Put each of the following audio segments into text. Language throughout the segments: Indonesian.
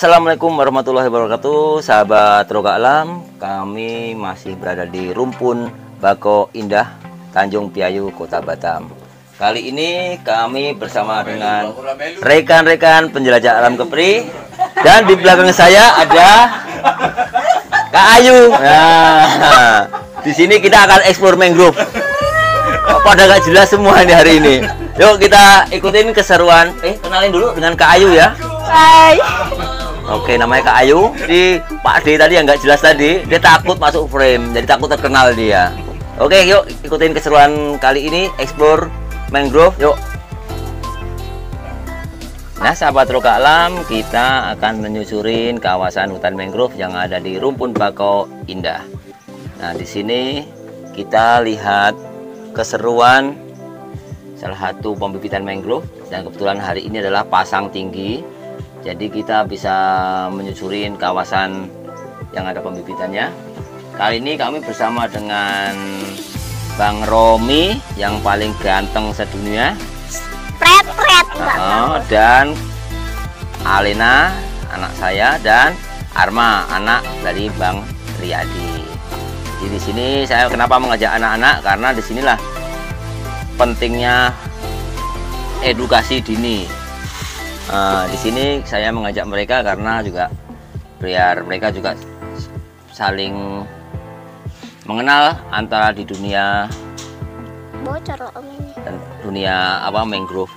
Assalamualaikum warahmatullahi wabarakatuh. Sahabat Roga Alam Kami masih berada di Rumpun Bako Indah Tanjung Piayu Kota Batam. Kali ini kami bersama dengan rekan-rekan penjelajah alam kepri. Dan di belakang saya ada Kak Ayu. Nah, di sini kita akan eksplor mangrove. Pada gak jelas semua ini hari ini? Yuk kita ikutin keseruan. Eh kenalin dulu dengan Kak Ayu ya. Hai. Oke, namanya Kak Ayu. Di Pak D tadi yang nggak jelas tadi, dia takut masuk frame, jadi takut terkenal dia. Oke, yuk ikutin keseruan kali ini explore mangrove. Yuk. Nah, sahabat Roka Alam, kita akan menyusurin kawasan hutan mangrove yang ada di Rumpun Bako Indah. Nah, di sini kita lihat keseruan salah satu pembibitan mangrove dan kebetulan hari ini adalah pasang tinggi jadi kita bisa menyusurin kawasan yang ada pembibitannya. Kali ini kami bersama dengan Bang Romi yang paling ganteng sedunia. Pret pret. Oh, dan Alena anak saya dan Arma anak dari Bang Riyadi. Jadi di sini saya kenapa mengajak anak-anak? Karena di sinilah pentingnya edukasi dini Uh, di sini saya mengajak mereka karena juga biar mereka juga saling mengenal antara di dunia Bocor om ini. dunia apa mangrove.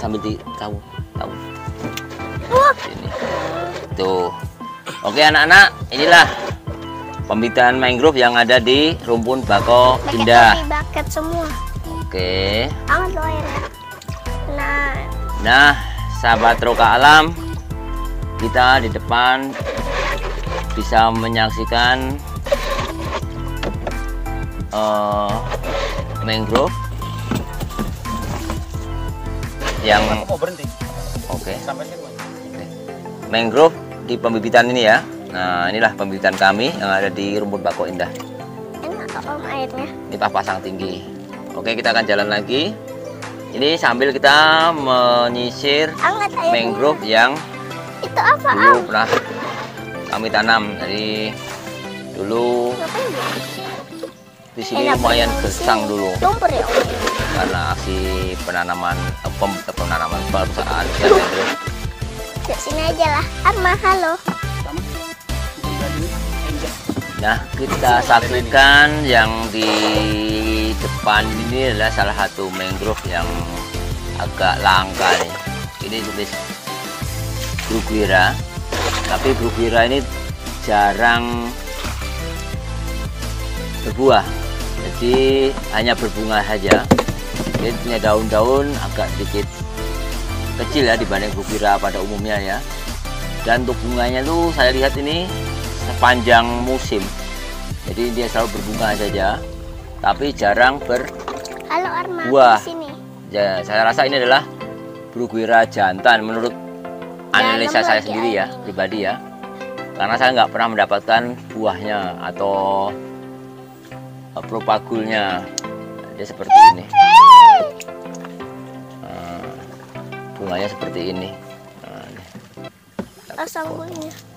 Sambil di tahu tahu. Ini. Tuh oke anak-anak inilah pembibitan mangrove yang ada di rumpun bako indah. bucket semua. oke. Airnya. Nah, Nah, sahabat Roka Alam, kita di depan bisa menyaksikan eh, mangrove yang Oh berhenti oke sampai sini. oke. mangrove di pembibitan ini ya. Nah, inilah pembibitan kami yang ada di rumput bako indah. enak om airnya. Ini pas pasang tinggi. Oke, kita akan jalan lagi. Ini sambil kita menyisir mangrove yang Itu apa om? dulu pernah kami tanam dari dulu di sini Enak lumayan gesang sini. dulu ya om. karena aksi penanaman eh, pem- eh, penanaman perusahaan mangrove. Di sini aja lah. Arma halo. Nah kita saksikan yang di depan ini adalah salah satu mangrove yang agak langka nih. Ini jenis Bruguiera, tapi Bruguiera ini jarang berbuah, jadi hanya berbunga saja. Dia punya daun-daun agak sedikit kecil ya dibanding Bruguiera pada umumnya ya. Dan untuk bunganya tuh saya lihat ini sepanjang musim. Jadi dia selalu berbunga saja, tapi jarang ber Halo Arma. Buah. Di sini. Ya, saya rasa ini adalah Bruguiera jantan menurut analisa Jangan saya sendiri ya, pribadi ya. Karena saya nggak pernah mendapatkan buahnya atau eh, propagulnya. Dia seperti ini. Eh, bunganya seperti ini. Nah. Oke, untuk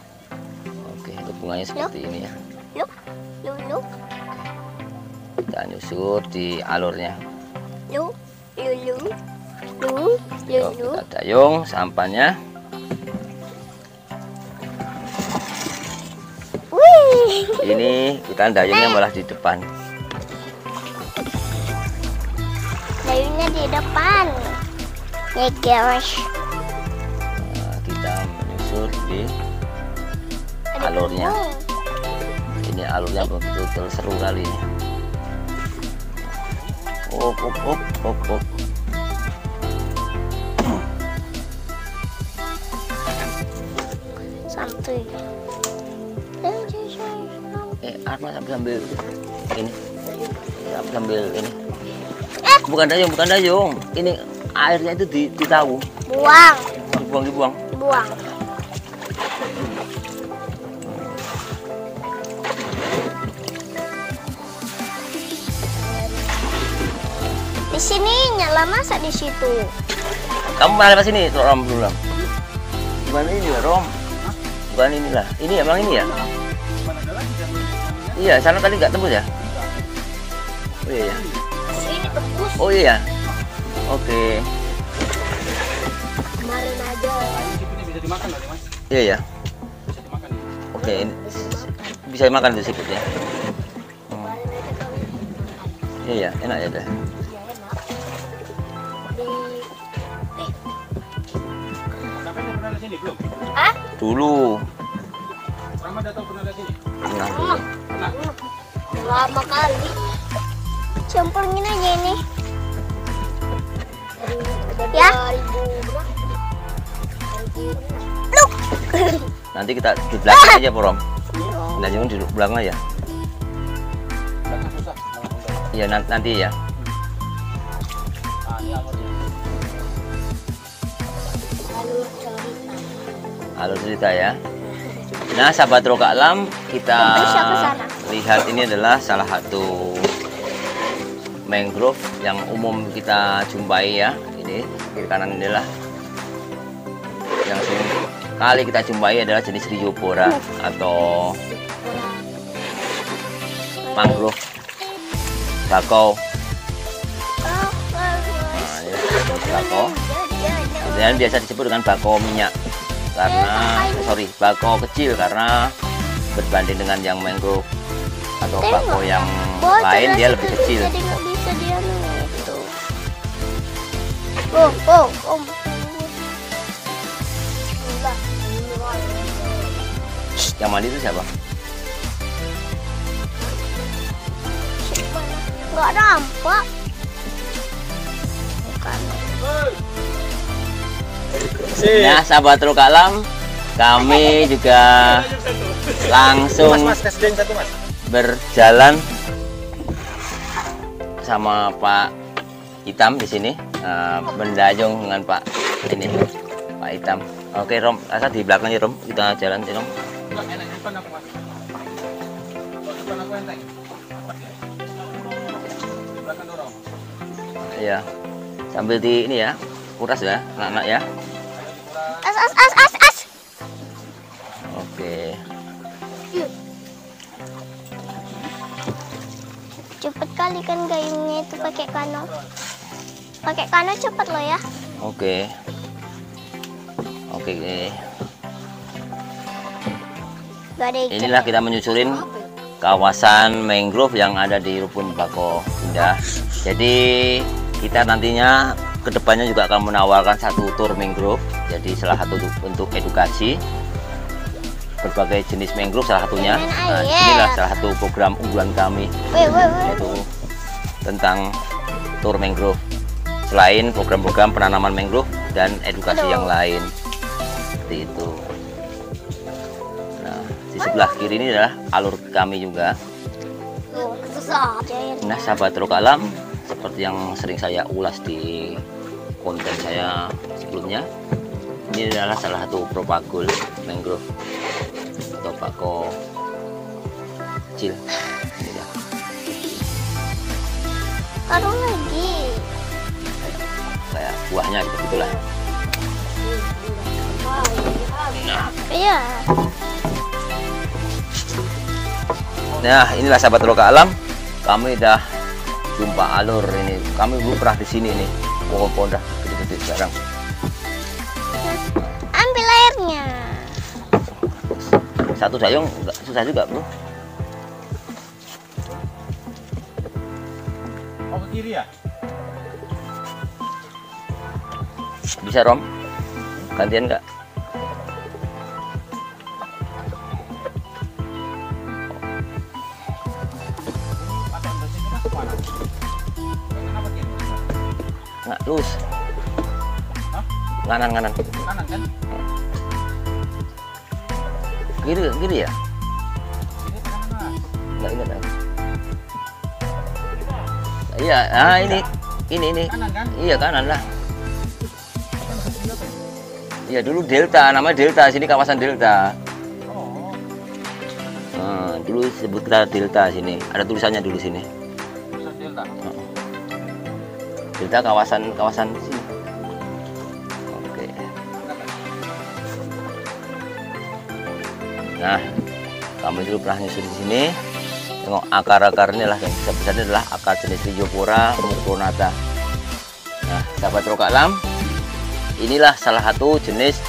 bunganya seperti ini ya. Kita nyusur di alurnya. Kita dayung sampahnya. Wih. Ini kita dayungnya malah di depan. Dayunya di depan. Ya guys. Nah, kita menyusur di Alurnya. burung. ini alurnya betul-betul seru kali ini. Op, op, op, op, op. Santuy. Eh, Arma sambil sambil ini. Sambil ini. Eh. Bukan dayung, bukan dayung. Ini airnya itu di, ditahu. Buang. Dibuang, dibuang. Buang. Sini nyala masa di situ. Kamu pernah lewat sini, Rom Rom? Gimana ini, Rom? bukan inilah. Ini emang ini ya? Iya, sana tadi nggak tembus ya? Oh iya ya. Ini tembus Oh iya. ya? Oke. kemarin aja. bisa dimakan loh, Mas. Iya ya. Bisa dimakan. Oke, ini Bisa makan. bisa dimakan itu siput ya. Hmm. Iya ya, enak ya deh. Sini belum? ah, Dulu. Rahmat datang pernah di sini? Nah, dulu. Pernah. lama kali. Campurnya aja ini. Ya. Look. Nanti kita di belakang aja, Porom. Nah, jangan di belakang aja. Iya, nan- nanti ya. Alur cerita ya. Nah, sahabat Roka Alam, kita lihat ini adalah salah satu mangrove yang umum kita jumpai ya. Ini kiri kanan adalah yang sering kali kita jumpai adalah jenis Ryobora atau mangrove bakau. Nah, ini bakau. Dan biasa disebut dengan bakau minyak karena sorry bakau kecil karena berbanding dengan yang mangrove atau Tengok. bakau yang Bocor lain dia lebih kecil. Jadi nggak bisa dia itu. Oh, oh, om. Yang mandi itu siapa? Nggak nampak. Bukan. Nah, sahabat Rokalam, kami juga langsung berjalan sama Pak Hitam di sini, eh, mendayung dengan Pak ini, Pak Hitam. Oke, Rom, asal di belakangnya Rom, kita jalan sih Rom. Belakang. Iya, sambil di ini ya, kuras ya, anak-anak ya. As, as, as, as, as. Oke, Cepet kali kan gayungnya itu pakai kano. Pakai kano cepet loh ya. oke, oke. ikan. Inilah kita menyusurin kawasan mangrove yang ada di Rupun Bako Indah. Jadi kita nantinya ke depannya juga akan menawarkan satu tour mangrove. Jadi salah satu untuk edukasi berbagai jenis mangrove salah satunya. Nah, inilah salah satu program unggulan kami yaitu tentang tour mangrove. Selain program-program penanaman mangrove dan edukasi Aduh. yang lain. Seperti itu. Nah, di sebelah kiri ini adalah alur kami juga. Nah, sahabat Rokalam, seperti yang sering saya ulas di konten saya sebelumnya, ini adalah salah satu propagul mangrove atau bako kecil. Ini dia. Taruh lagi. kayak buahnya gitu gitulah. Nah, Iya. Nah, inilah sahabat Roka Alam. Kami udah jumpa alur ini. Kami belum pernah di sini nih. Pohon-pohon dah gede-gede sekarang. Ambil airnya. Satu dayung nggak susah juga, Bro. Mau ke kiri ya? Bisa, Rom? Gantian nggak? Pakai Kanan? Nggak, nganan. Kanan kan? Kiri, kiri ya? Ke kanan. Nggak ingat aku. Iya, ah ini, ini, ini. Kanan kan? Iya kanan lah. Iya dulu Delta, namanya Delta. Sini kawasan Delta. Oh, Nah, dulu sebut kita Delta sini. Ada tulisannya dulu sini. delta. Delta kawasan kawasan sini. Nah, kami dulu pernah nyusun di sini. Tengok akar-akar ini lah yang ini adalah akar jenis Rijopora mucronata. Nah, sahabat Rokalam, inilah salah satu jenis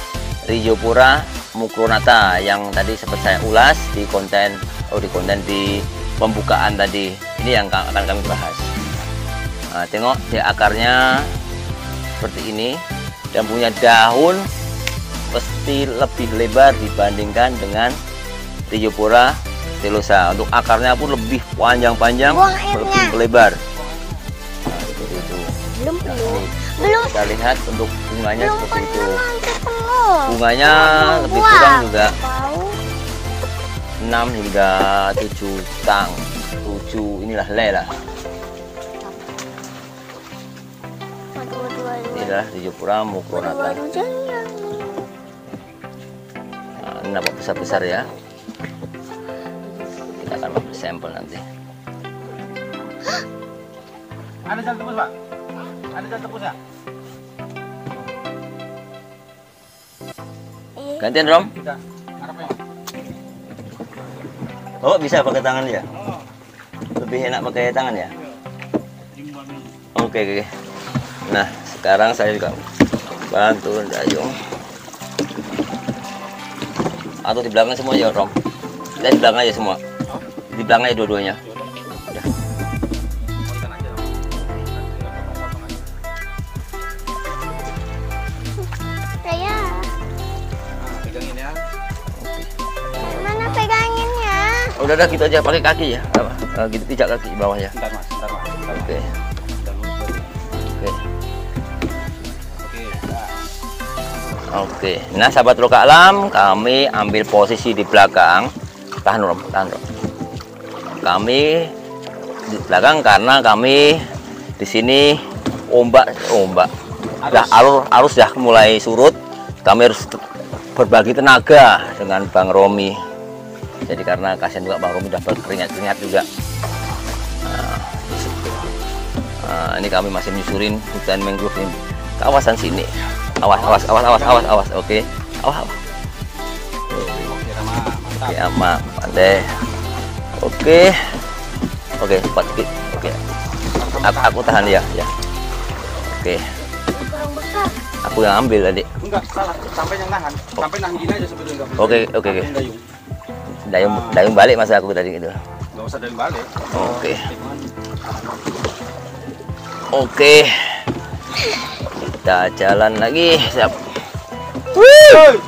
Rijopora mucronata yang tadi sempat saya ulas di konten oh di konten di pembukaan tadi. Ini yang akan kami bahas. Nah, tengok di akarnya seperti ini dan punya daun pasti lebih lebar dibandingkan dengan Rijopora stelosa. Untuk akarnya pun lebih panjang-panjang, lebih lebar. Nah, seperti itu. Belum Nah, ini Belum kita lihat untuk bunganya belum seperti itu. Bunganya Belum lebih buah. kurang juga Tahu. 6 hingga 7 tang. 7 inilah le lah. Aduh, aduh, ini nampak besar-besar ya. Kita akan ambil sampel nanti. Ada jalan tebus, Pak? Ada jalan tebus ya? Gantian Rom. Oh bisa pakai tangan ya? Lebih enak pakai tangan ya? Oke oke. Nah sekarang saya juga bantu Dayung. Atau di belakang semua ya Rom? Kita di belakang aja semua. Di belakang aja dua-duanya. Udah. Ya. mana peganginnya? Udah gitu aja pakai kaki ya. Apa? Eh, gitu pijak kaki bawahnya. Bentar, Mas. Bentar, Mas. Bentar, Mas. Oke Bentar, Oke, nah sahabat Roka Alam, kami ambil posisi di belakang. Tahan Rom, tahan Rom. Kami di belakang karena kami di sini ombak, ombak. Dah arus arus dah mulai surut. Kami harus berbagi tenaga dengan Bang Romi. Jadi karena kasihan juga Bang Romi udah berkeringat-keringat juga. Nah. Nah, ini kami masih menyusurin hutan mangrove ini kawasan sini. Awas, awas, awas, awas, awas, awas. Oke. Awas, awas. Oke. Oke, ama, pandai. Oke. Oke, cepat. Oke. Aku, aku tahan ya, ya. Oke. Besar. Aku yang ambil tadi. Enggak, salah. Sampai yang nahan. Sampai nahan gini aja sebetulnya. Oke, oke, oke. Dayung. Dayung, dayung balik masa aku tadi gitu. Enggak usah dari balik. Oke. Tikungan. Oke. Kita jalan lagi. Siap. Hei!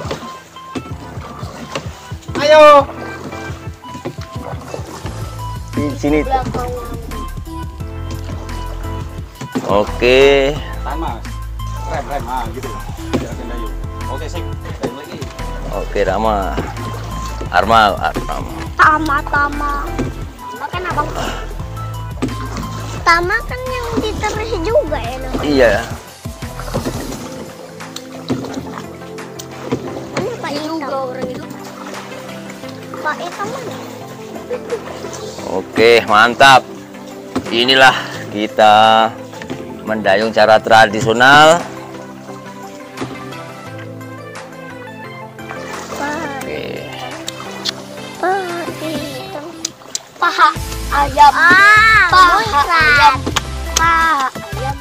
Ayo. Di sini. Oke. Tahan, Mas. Rem, rem. Ah, gitu. Oke, sip. Dayung lagi. Oke, Rama. Arma, Arma. Tama, tama. Tama kan abang. Tama kan yang diterus juga ya. Iya. Oke, mantap. Inilah kita mendayung cara tradisional. Oke. Paha ayam. Ah, Paha ayam. Paha ayam.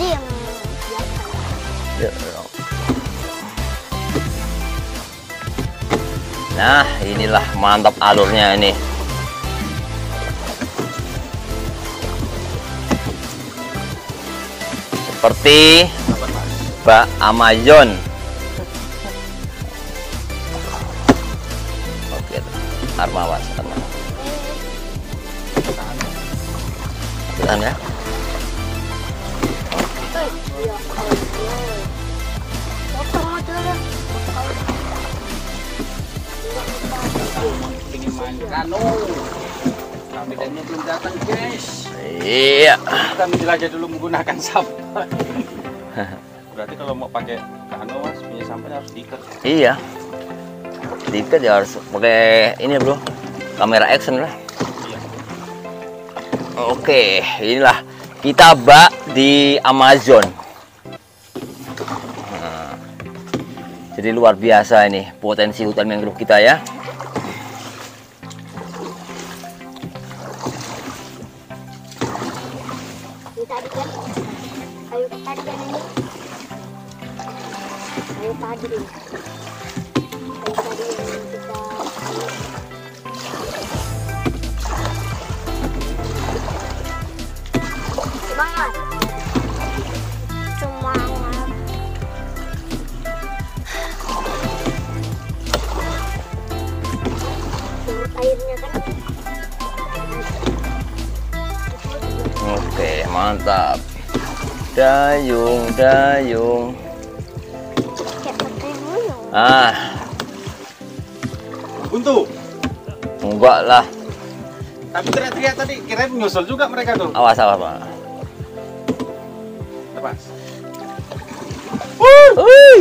Diam. Nah, inilah mantap alurnya ini. Seperti. Mbak Amazon. Kami dannya belum datang, guys. Iya. Kita menjelajah dulu menggunakan sampah. Berarti kalau mau pakai kano, Mas, punya sampahnya harus diikat. Iya. Tiket ya harus pakai ini bro, kamera action lah. Iya. Oke, inilah kita bak di Amazon. Nah, Jadi luar biasa ini potensi hutan mangrove kita ya. Mantap. Dayung, dayung. Ah, Buntu. enggak lah. Tapi teriak-teriak tadi kirain menyusul juga mereka tuh. Awas, awas, Pak. Lepas. Wuih.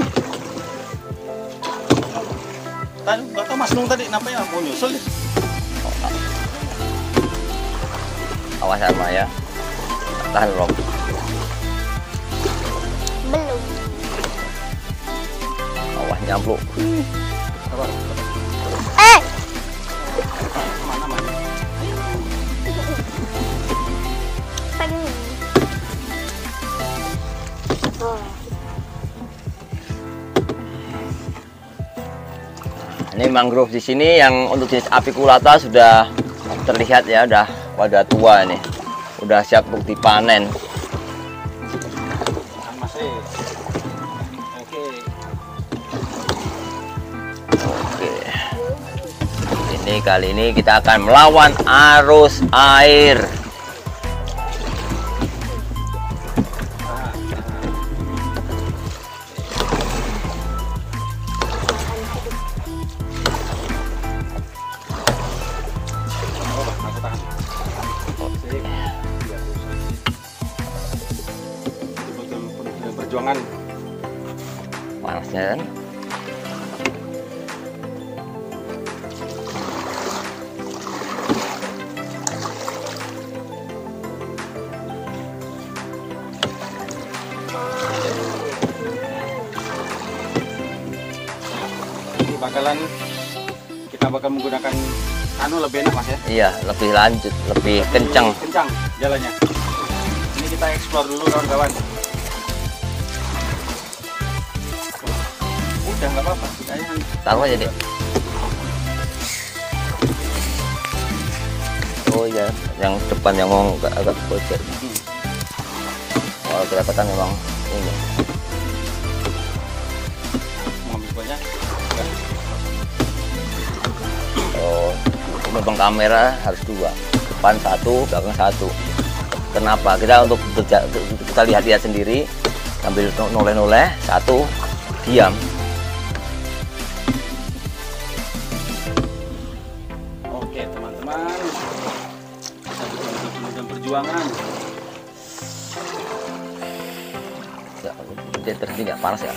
Tadi nggak tahu Mas Nung tadi nampaknya mau nyusul deh. Awas sama ya. Tahan, Rob. Belum. Awas nyampluk. Apa? Eh, pengen. Oh, Ini mangrove di sini yang untuk jenis apiculata sudah terlihat ya, udah pada tua ini. Udah siap bukti panen. Oke. Ini kali ini kita akan melawan arus air. Perjuangan. Panasnya kan? Bakalan kita bakal menggunakan anu lebih enak mas ya. Iya, lebih lanjut, lebih kencang. Lebih Kencang jalannya. Ini kita explore dulu kawan-kawan. Taruh aja deh. Oh iya, yang depan yang mau agak, agak bocor. Kalau kedapatan memang ini. Oh, memang kamera harus dua, depan satu, belakang satu. Kenapa? Kita untuk kita lihat-lihat sendiri, sambil noleh-noleh, satu, diam. Terus nggak panas ya?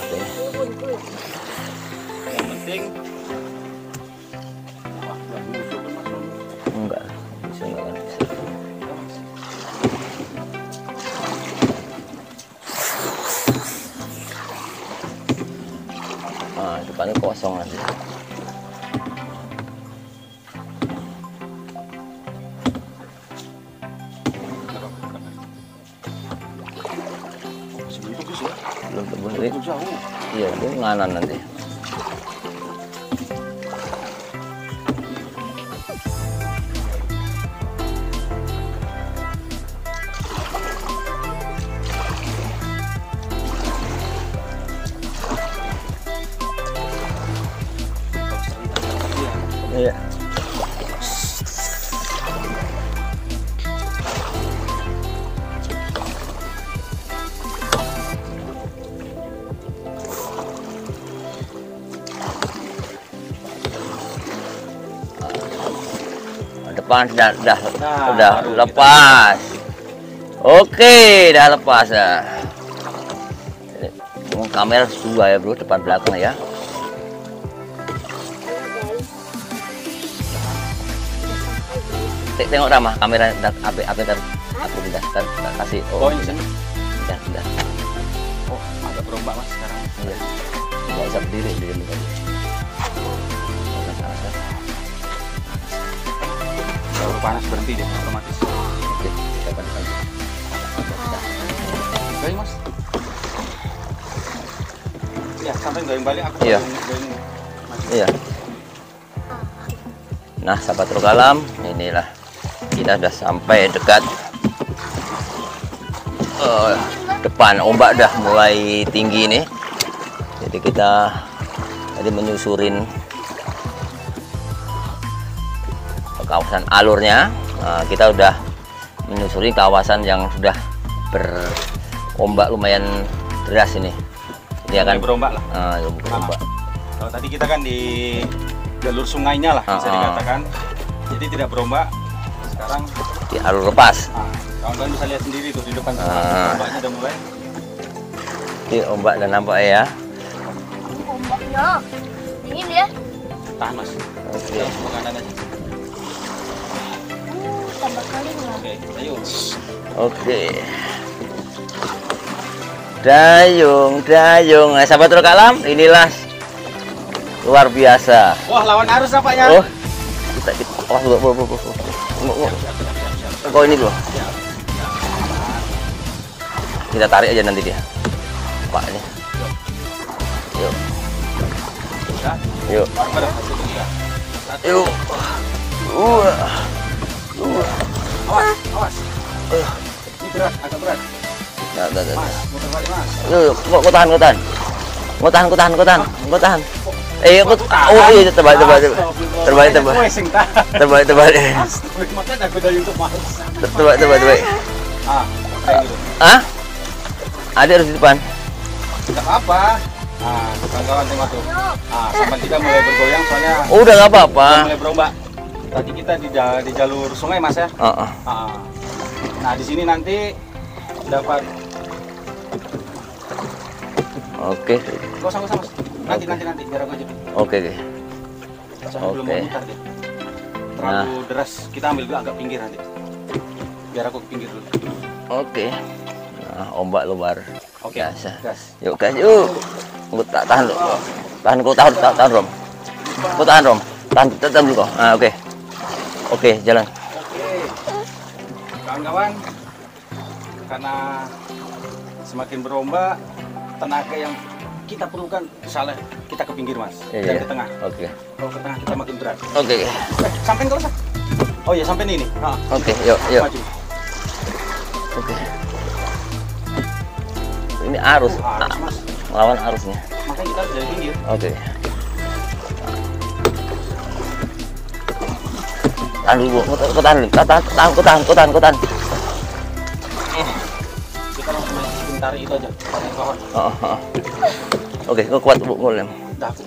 Iya, itu nganan nanti. Depan sudah sudah Nah, sudah lepas. Oke, dah lepas ya. Ini kamera dua ya bro, depan belakang ya. Teng- Tengok Rama, kamera dah apa apa tar aku pindah kasih Oh, oh pindah pindah Oh, agak berombak mas sekarang. Iya. nggak bisa berdiri di Kalau panas berhenti deh otomatis. Oke, kita balik lagi. Baik mas. Ya sampai goyang balik aku Iya. goyang-. Iya. Nah, sahabat Rogalam, inilah kita sudah sampai dekat eh, depan ombak dah mulai tinggi nih. Jadi kita tadi menyusurin kawasan alurnya. Nah, kita udah menyusuri kawasan yang sudah berombak lumayan deras ini. Ini akan berombak lah. Ah, berombak. Kalau tadi kita kan di jalur sungainya lah bisa Ah, ah. dikatakan. Jadi tidak berombak. Sekarang di alur lepas. nah, kawan-kawan bisa lihat sendiri tuh di depan Ah. ombaknya udah mulai. Ini ombak dan nampak ya. Ombaknya. Dingin ya. Tahan mas. Oke. Kita tambah kali lah. Oke, ayo. Oke. Dayung, dayung. Nah, sahabat Rokalam, inilah luar biasa. Wah lawan arus nampaknya. Oh, kita kita bu, bu, bu. Ngu- ngu- Kau ini dulu. Kita tarik aja nanti dia. Pak ini. Yuk, yuk. Satu. yuk. Uh, Awas, awas. Berat, agak berat. Nah, nah, nah. Mas, tahan, tahan. Tahan, tahan, tahan, tahan. Eh, kau, oh iya, terbalik, terbalik, terbalik, terbalik, terbalik, terbalik, aku mas. terbalik, terbalik, terbalik. Ah, gitu. Adik harus di depan. Tidak apa-apa. Nah, kawan-kawan tuh. Ah, kita mulai bergoyang soalnya Oh, udah nggak apa-apa. Tadi kita di, di jalur sungai mas ya. Oh, oh. Ah. Nah, di sini nanti dapat Oke, Gak usah, gak usah mas. Nanti, nanti, nanti. Biar aku aja oke, belum Oke. dia. Terlalu deras. Kita ambil dulu agak pinggir nanti. Biar aku ke pinggir dulu. Oke. Nah, ombak luar Oke. biasa. Gas. Yuk, guys, yuk. Tunggu, tak tahan dulu. Tahan, kau tahan, tahan, tahan, Rom. Kau tahan, Rom. Tahan, tahan, dulu kau. Ah, oke. Oke, jalan. Oke. Kawan-kawan, karena semakin berombak, tenaga yang kita perlukan misalnya kita ke pinggir mas, Iya, dan iya. ke tengah. Oke. Kalau ke tengah kita makin berat. Oke, Eh, sampai nggak usah. Oh iya, sampai ini. Oke, yuk, yuk. maju. Oke. Ini arus, Ah, ah, mas. lawan arusnya. Makanya kita harus dari pinggir. Oke. Tahan dulu, Bu. Kau kau tahan dulu. Tahan, tahan, tahan, kau tahan, kau tahan, kau tahan. Kita langsung tarik itu aja. Pohon. Oh, oh, oh. Oke, kau kuat, Bu. Kau lem. Biar aku.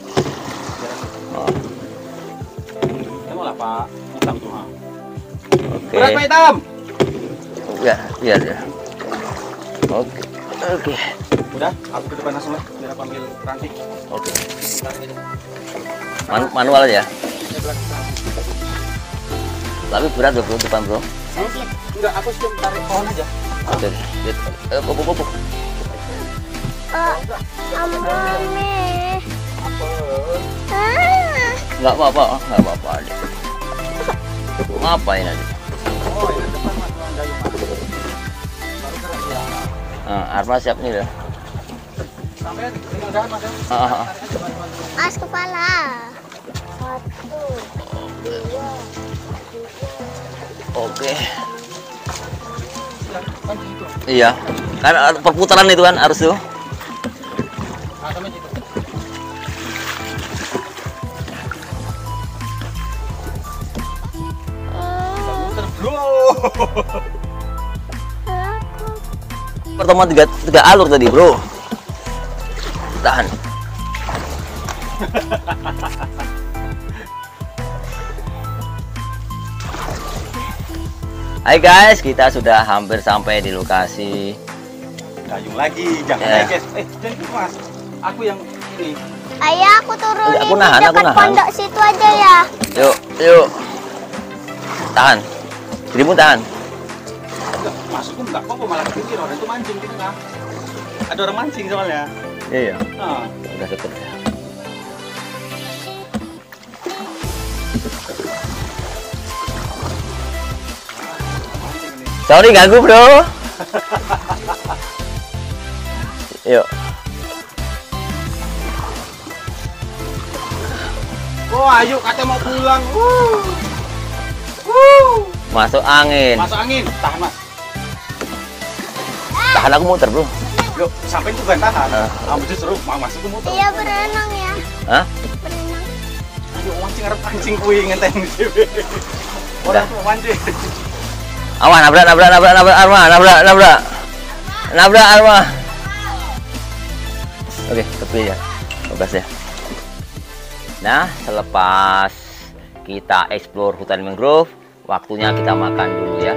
Oh, lah Pak Hitam tuh. ah. Oke. Berat Pak Hitam. Ya, biar ya. Oke. Oke. Udah, aku ke depan langsung lah. Biar aku ambil ranting. Oke. Manual aja. Belakang. Tapi berat loh, bro, depan, bro. Enggak, aku cuma tarik pohon aja. Oke. Lihat. Eh. Apa? Ah. Enggak apa-apa, enggak apa-apa, adik. Ngapain, adik? Oh, ini depan mas, mas. Ya. Nah, Arma siap nih dah. Sampai tinggal dahan mas ya. Ah, ah, ah. Tarik aja bantu-bantu. As kepala. Satu, dua, Oke. Iya. Kan ada perputaran itu kan arus tuh. Pertemuan tiga, tiga alur tadi, bro. Tahan. Hai guys, kita sudah hampir sampai di lokasi. Gayung lagi, jangan naik guys. Eh, jangan gitu mas. Aku yang ini. Ayah aku turunin Aku nahan, di aku dekat nahan. pondok situ aja ya. Yuk, yuk. Tahan. Dirimu tahan. Masukku enggak kok malah pinggir orang itu mancing di tengah. Ada orang mancing soalnya. Iya. Nah, Udah deket ya. Sorry ganggu bro. Yuk. oh ayo katanya mau pulang. Wuh. Wuh. Masuk angin. Masuk angin, tahan mas. Tahan aku muter bro. Yuk, sampai itu kan tahan. Ah. Kamu justru mau masuk ke motor. Iya berenang ya. Hah? Berenang. Ayo mancing harap pancing kuwi ngenteni dhewe. Ora Udah. mancing. Awas nabrak nabrak nabrak nabrak Arma nabrak nabrak nabrak Arma. Oke tepi ya. Bagus ya. Nah selepas kita explore hutan mangrove, waktunya kita makan dulu ya.